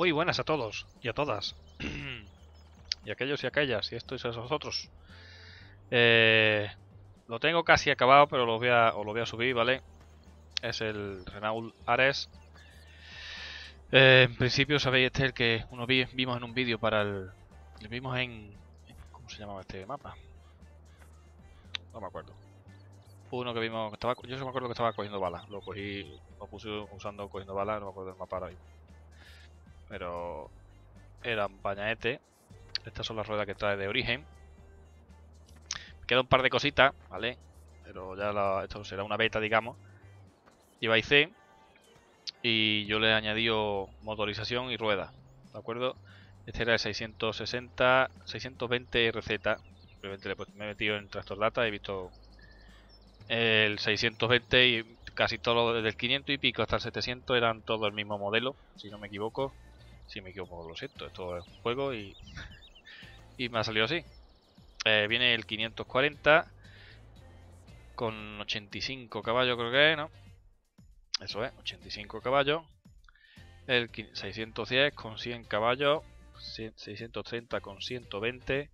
Muy buenas a todos y a todas. y aquellos y aquellas, y esto y a vosotros. Eh, lo tengo casi acabado, pero lo voy a, os lo voy a subir, ¿vale? Es el Renault Ares. Eh, en principio sabéis este es el que uno vi, vimos en un vídeo para el... Lo vimos en... ¿Cómo se llamaba este mapa? No me acuerdo. Uno que vimos... Estaba, yo me acuerdo que estaba cogiendo balas. Lo cogí... Lo puse usando cogiendo balas, no me acuerdo del mapa ahora mismo pero era un pañaete. Estas son las ruedas que trae de origen. Me queda un par de cositas, ¿vale? Pero ya esto será una beta, digamos. Lleva IC y yo le he añadido motorización y rueda, ¿de acuerdo? Este era el 660, 620 RZ. Simplemente me he metido en Tractor Data y he visto el 620 y casi todo desde el 500 y pico hasta el 700 eran todo el mismo modelo, si no me equivoco. Si me equivoco, lo siento. Esto es un juego y, y me ha salido así. Eh, viene el 540 con 85 caballos, creo que es, ¿no? Eso es, 85 caballos. El 610 con 100 caballos. 630 con 120.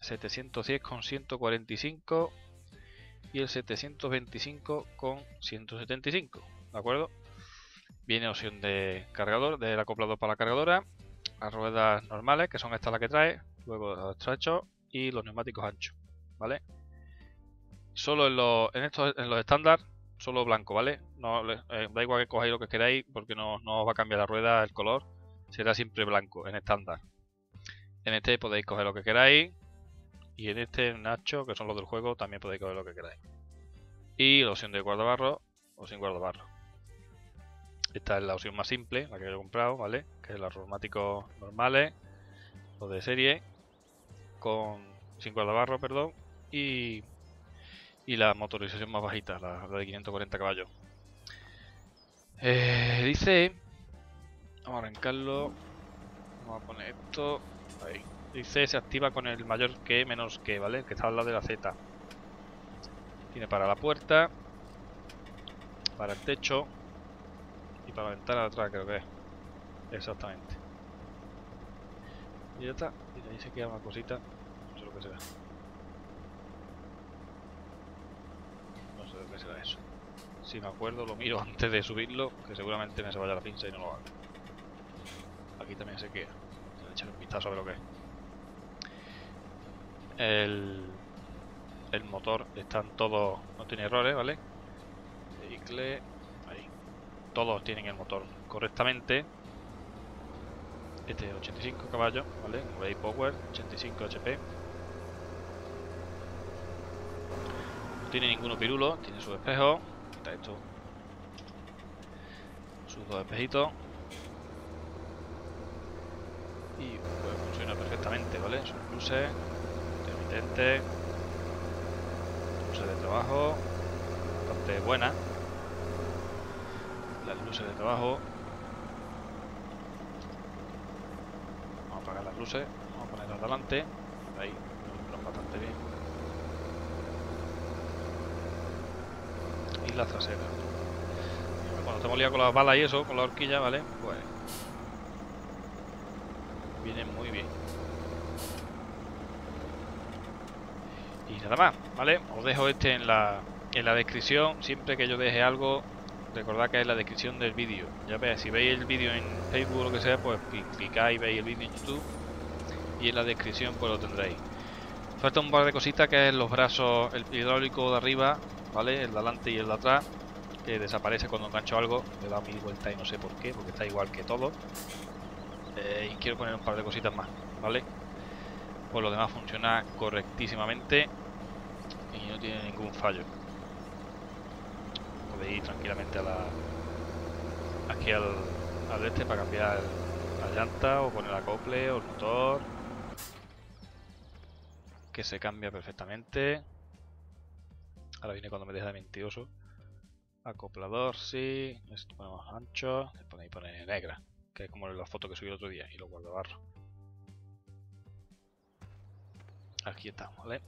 710 con 145 y el 725 con 175, ¿de acuerdo? Viene opción de cargador, del acoplador para la cargadora, las ruedas normales, que son estas las que trae, luego los estrechos y los neumáticos anchos, ¿vale? Solo en los, en estos, en los estándar, solo blanco, ¿vale? No, eh, da igual que cojáis lo que queráis, porque no, no os va a cambiar la rueda, el color, será siempre blanco, en estándar. En este podéis coger lo que queráis, y en este, Nacho, que son los del juego, también podéis coger lo que queráis. Y la opción de guardabarro o sin guardabarro. Esta es la opción más simple, la que he comprado, ¿vale? Que es los neumáticos normales, los de serie, con sin guardabarro, perdón, y, y la motorización más bajita, la, de 540 caballos. Eh, dice, vamos a arrancarlo, vamos a poner esto, ahí. Dice se activa con el mayor que menos que, ¿vale? Que está al lado de la Z. Tiene para la puerta, para el techo, y para la ventana de atrás creo que es. Exactamente. Y ya está. Y ahí se queda una cosita. No sé lo que será. No sé lo que será eso. Si me acuerdo lo miro antes de subirlo, que seguramente me se vaya la pinza y no lo haga. Aquí también se queda. Voy a echar un vistazo a lo que es. El, el motor están todos, no tiene errores, ¿vale? Vehicle, todos tienen el motor correctamente. Este es 85 caballos, ¿vale? Ray Power, 85 HP. No tiene ninguno pirulo, tiene su espejo. Está esto. Sus dos espejitos. Y pues, funciona perfectamente, ¿vale? Sus luces, intermitentes, luces de trabajo, bastante buena las luces de trabajo. Vamos a apagar las luces, vamos a ponerlas delante. Ahí, bastante bien. Y la trasera. Cuando estamos liados con las balas y eso, con la horquilla, ¿vale? Pues viene muy bien. Y nada más, ¿vale? Os dejo este en la, en la descripción. Siempre que yo deje algo, recordad que es la descripción del vídeo. Ya veis, si veis el vídeo en Facebook o lo que sea, pues clicáis y veis el vídeo en YouTube. Y en la descripción pues lo tendréis. Falta un par de cositas que es los brazos, el hidráulico de arriba, ¿vale? El de adelante y el de atrás, que desaparece cuando engancho algo. Le dado mil vueltas y no sé por qué, porque está igual que todo. Eh, y quiero poner un par de cositas más, ¿vale? Pues lo demás funciona correctísimamente y no tiene ningún fallo podéis ir tranquilamente a la aquí al, al este para cambiar la llanta o poner el acople o el motor que se cambia perfectamente. Ahora viene cuando me deja de mentiroso. Acoplador sí. Esto ponemos ancho. Y pone negra que es como la foto que subí el otro día y lo guardo barro. Aquí estamos vale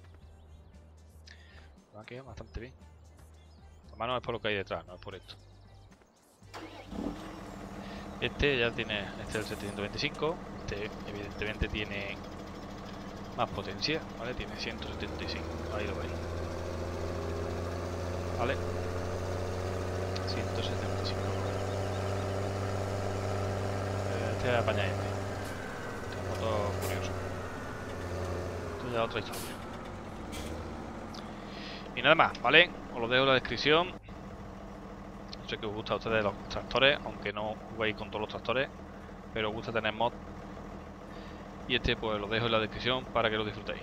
va a bastante bien no es por lo que hay detrás, no es por esto. Este ya tiene, este es el 725, este evidentemente tiene más potencia, ¿vale? Tiene 175, ahí lo veis. ¿Vale? 175. Este es apañadete. Este es motor curioso. Esto ya es otra historia. Y nada más, ¿vale? Os lo dejo en la descripción. Sé que os gusta a ustedes los tractores, aunque no juguéis con todos los tractores, pero os gusta tener mod. Y este pues lo dejo en la descripción para que lo disfrutéis.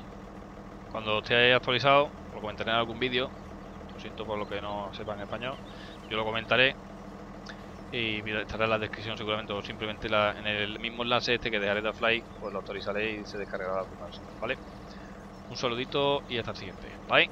Cuando esté actualizado, lo comentaré en algún vídeo. Lo siento por lo que no sepa en español. Yo lo comentaré y estará en la descripción seguramente o simplemente en el mismo enlace este que dejaré de fly, pues lo actualizaré y se descargará la ¿vale? Un saludito y hasta el siguiente. Bye.